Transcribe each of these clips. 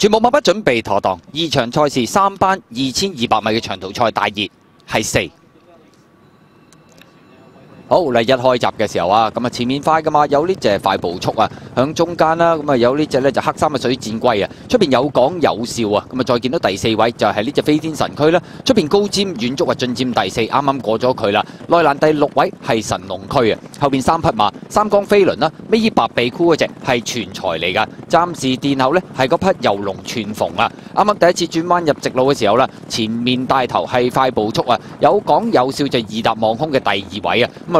全部默不准备妥当，二场赛事三班二千二百米嘅长途赛大熱係四。好嚟一開閘嘅時候啊，咁啊前面快噶嘛，有呢隻快步速啊，響中間啦，咁啊有呢隻呢就黑衫嘅水箭龜啊，出邊有講有笑啊，咁啊再見到第四位就係呢隻飛天神區啦，出邊高瞻遠矚啊進佔第四，啱啱過咗佢啦，內欄第六位係神龍區啊，後邊三匹馬三江飛輪啦，尾二白鼻箍嗰隻係全才嚟噶，暫時殿後呢係嗰匹遊龍串逢啊，啱啱第一次轉彎入直路嘅時候啦，前面帶頭係快步速啊，有講有笑就二搭望空嘅第二位啊，咁啊。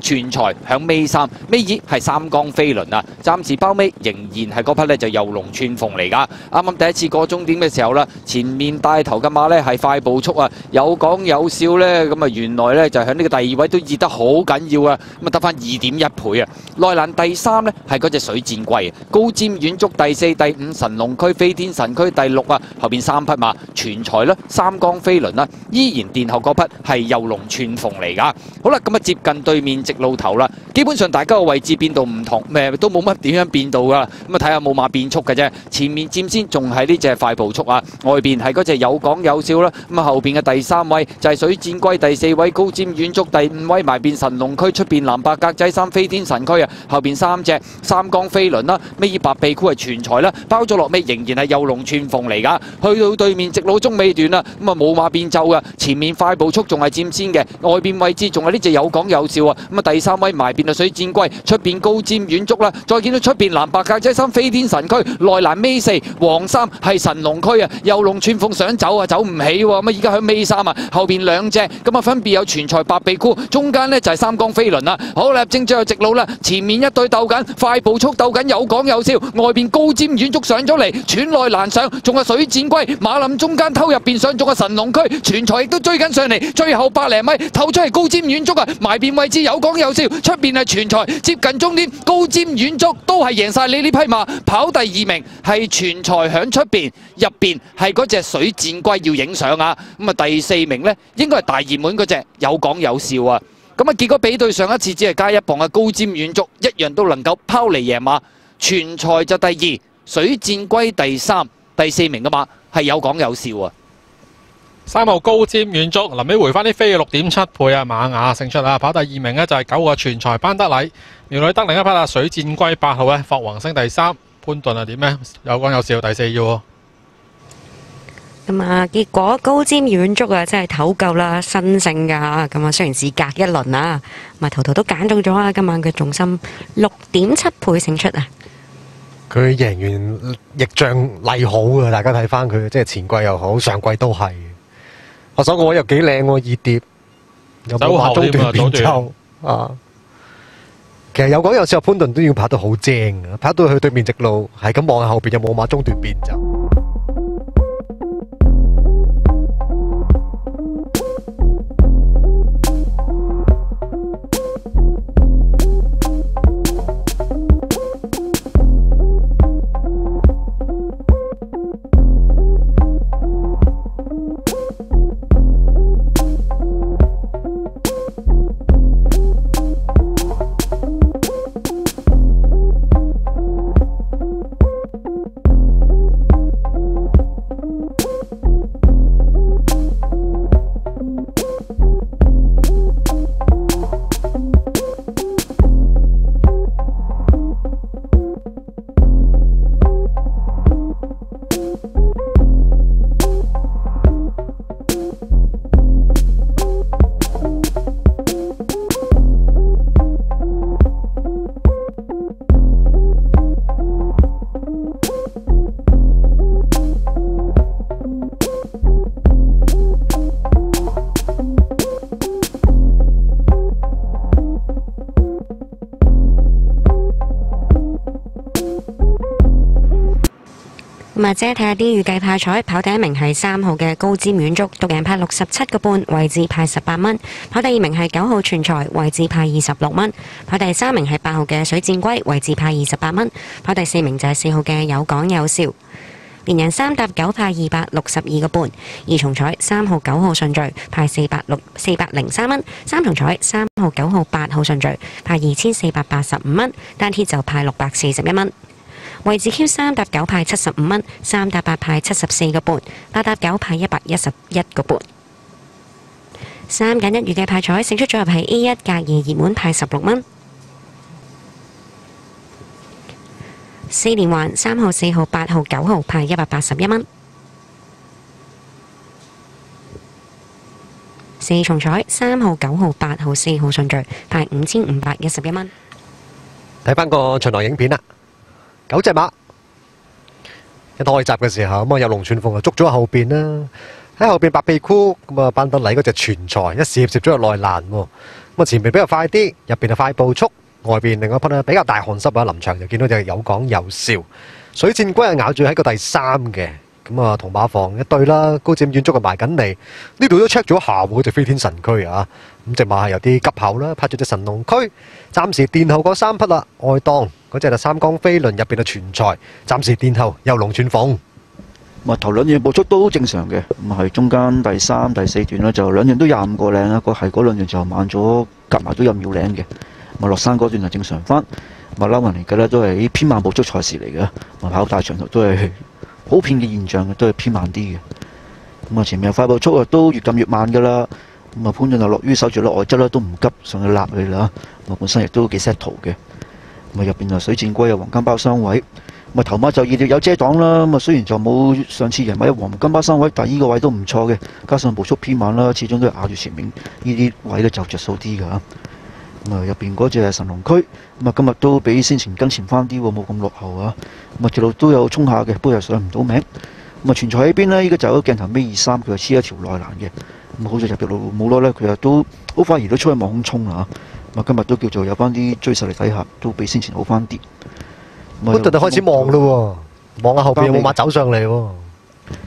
全才響尾三，尾二係三江飛輪啊，暫時包尾仍然係嗰匹咧就遊龍串鳳嚟噶。啱啱第一次過終點嘅時候啦，前面帶頭嘅馬咧係快步速啊，有講有笑咧。咁啊原來咧就喺呢個第二位都熱得好緊要啊，咁啊得翻二點一倍啊。內欄第三咧係嗰隻水箭龜。高瞻遠足第四、第五神龍區飛天神區第六啊，後邊三匹馬全才啦，三江飛輪啦，依然殿後嗰匹係遊龍串鳳嚟噶。好啦，咁啊接近對面直路頭啦，基本上大家個位置變到唔同，咩都冇乜點樣變到噶。咁啊睇下冇馬變速嘅啫，前面佔先仲係呢隻快步速啊，外邊係嗰隻有講有笑啦。咁啊後邊嘅第三位就係水箭龜，第四位高瞻遠足，第五位埋邊神龍區出邊藍白格仔衫飛天神區啊，後邊三隻三江飛輪啦。尾白鼻箍係全才啦，包咗落尾仍然係遊龍串鳳嚟噶。去到對面直路中尾段啦，咁啊冇馬變奏噶，前面快步速仲係佔先嘅，外邊位置仲係呢隻有講有笑啊。第三位埋邊啊水箭龜，出邊高瞻遠矚啦，再見到出邊藍白格仔衫飛天神區，內欄尾四黃三係神龍區啊，遊龍串鳳想走啊走唔起喎，咁啊而家響尾三啊，後邊兩隻咁啊分別有全才白鼻箍，中間呢就係三江飛輪啦。好啦，正最後直路啦，前面一對鬥緊，快步速鬥緊有講有笑。外邊高瞻遠矚上咗嚟，喘內難上，仲有水箭龜馬林中間偷入邊上，仲有神龍區全才亦都追緊上嚟，最後百零米透出嚟高瞻遠矚啊！埋邊位置有講有笑，出邊係全才接近終點，高瞻遠矚都係贏晒你呢匹馬，跑第二名係全才響出邊，入邊係嗰隻水箭龜要影相啊！咁啊第四名呢，應該係大熱門嗰隻有講有笑啊！咁啊結果比對上一次只係加一磅嘅高瞻遠足，一樣都能夠拋離贏馬。全才就第二，水箭龜第三，第四名嘅馬係有講有笑啊！三號高瞻遠足，臨尾回翻啲飛嘅六點七倍啊！馬雅勝出啊！跑第二名呢就係九個全才班德禮，苗女得另一匹啊水箭龜八號咧，霍宏升第三，潘頓啊點呢？有講有笑第四要。咁啊，結果高瞻遠足啊，真係唞夠啦，新勝噶嚇。咁啊，雖然事隔一輪啊，咁啊，圖圖都揀中咗啊，今晚嘅重心六點七倍勝出啊！佢贏完逆仗例好啊！大家睇翻佢，即係前季又好，上季都係。我手個位又幾靚喎，熱碟有冇馬中段變奏啊？其實有講有笑，潘頓都要拍到好正啊！拍到去對面直路，係咁望下後邊有冇馬中段變奏。咁啊，姐睇下啲預計派彩，跑第一名係三號嘅高瞻遠矚，獨贏派六十七個半，位置派十八蚊；跑第二名係九號全才，位置派二十六蚊；跑第三名係八號嘅水箭龜，位置派二十八蚊；跑第四名就係四號嘅有講有笑。連人三搭九派二百六十二個半，二重彩三號九號順序派四百六四百零三蚊，三重彩三號九號八號順序派二千四百八十五蚊，單鐵就派六百四十一蚊。位置 Q 三搭九派七十五蚊，三搭八派七十四个半，八搭九派一百一十一個半。三揀一預計派彩勝出組合系 A 一隔二熱門派十六蚊。四連環三號、四號、八號、九號派一百八十一蚊。四重彩三號、九號、八號、四號順序派五千五百一十一蚊。睇翻個巡邏影片啦，九隻馬。一開閘嘅時候，咁啊有龍串鳳啊捉咗喺後邊啦，喺後邊白鼻箍咁啊班德禮嗰隻全才一攝攝咗入內欄喎，咁啊前面比較快啲，入邊就快步速，外邊另外一匹咧比較大汗濕啊，臨場就見到隻有講有笑，水箭龜啊咬住喺個第三嘅。咁啊，同馬房一對啦，高佔遠足啊埋緊嚟，呢度都 check 咗下喎，嗰隻飛天神區啊，咁只馬係有啲急口啦，拍咗隻神龍區，暫時殿後嗰三匹啦，外檔。嗰隻就三江飛輪入邊嘅全才，暫時殿後有龍串鳳，咁啊頭兩樣步速都正常嘅，咁係中間第三、第四段咧就兩樣都廿五個零啦，個係嗰兩樣就慢咗，夾埋都有秒零嘅，咁啊落山嗰段就正常翻，咁啊撈勻嚟嘅咧都係偏慢步速賽事嚟嘅，咁啊跑大長途都係。普遍嘅現象都係偏慢啲嘅，咁啊前面快步速啊都越撳越慢㗎啦，咁啊潘俊就落於守住落外側啦，都唔急上去立佢啦，咁啊本身亦都幾 set 圖嘅，咁啊入边啊水箭龜啊黃金包雙位，咁啊頭馬就熱烈有遮擋啦，咁啊雖然就冇上次贏馬一黃金包雙位，但依個位都唔錯嘅，加上步速偏慢啦，始終都係咬住前面呢啲位咧就着數啲㗎。咁啊，入边嗰隻神龍區，咁啊今日都比先前跟前翻啲，冇咁落後啊。咁啊條路都有衝下嘅，不過又上唔到名。咁啊全彩喺邊呢？依家就喺鏡頭尾二三，佢就黐一條內欄嘅。咁好似入條路冇耐咧，佢又都好快移到出去望空衝啦。咁啊今日都叫做有翻啲追實嚟睇下，都比先前好翻啲。嗰度就開始望咯喎，望下後邊有冇馬走上嚟喎。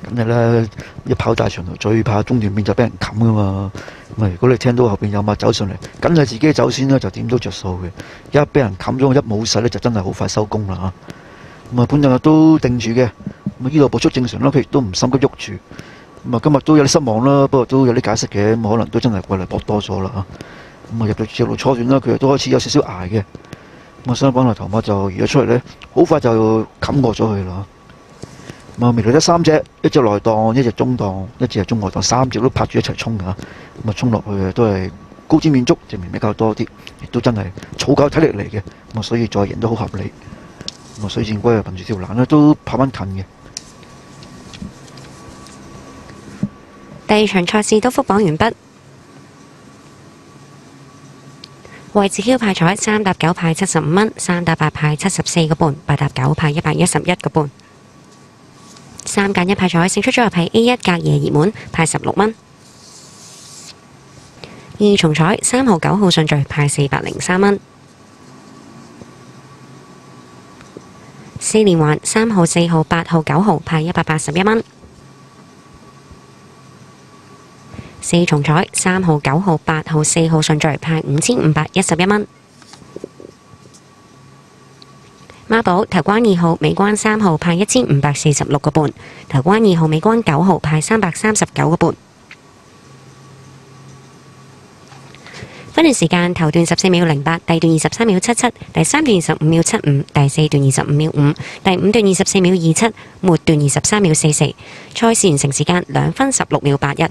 咁你咧一跑大長途，最怕中段邊就俾人冚噶嘛。咁啊，如果你聽到後邊有馬走上嚟，梗係自己走先啦，就點都着數嘅。一俾人冚咗，一冇勢咧，就真係好快收工啦嚇。咁啊，本陣都定住嘅。咁啊，呢度步速正常啦，佢亦都唔心急喐住。咁啊，今日都有啲失望啦，不過都有啲解釋嘅。咁可能都真係過嚟搏多咗啦嚇。咁啊，入到接路初段啦，佢都開始有少少捱嘅。咁啊，雙方頭馬就移咗出嚟咧，好快就冚過咗去啦。咁啊，未來得三隻，一隻內檔，一隻中檔，一隻係中外檔，三隻都拍住一齊衝㗎。咁啊，冲落去都係高瞻遠矚，證明比較多啲，亦都真係草狗體力嚟嘅。咁啊，所以再贏都好合理。咁啊，水箭龜啊，憑住條欄咧都跑翻近嘅。第二場賽事都復榜完畢，位置 Q 派彩三搭九派七十五蚊，三搭八派七十四个半，八搭九派一百一十一個半。三揀一派彩勝出組合係 A 一隔夜熱門派十六蚊，二重彩三號九號順序派四百零三蚊，四連環三號四號八號九號派一百八十一蚊，四重彩三號九號八號四號順序派五千五百一十一蚊。孖寶頭關二號，尾關三號派一千五百四十六個半；頭關二號，尾關九號派三百三十九個半。分段時間頭段十四秒零八，第二段二十三秒七七，第三段二十五秒七五，第四段二十五秒五，第五段二十四秒二七，末段二十三秒四四。賽事完成時間兩分十六秒八一。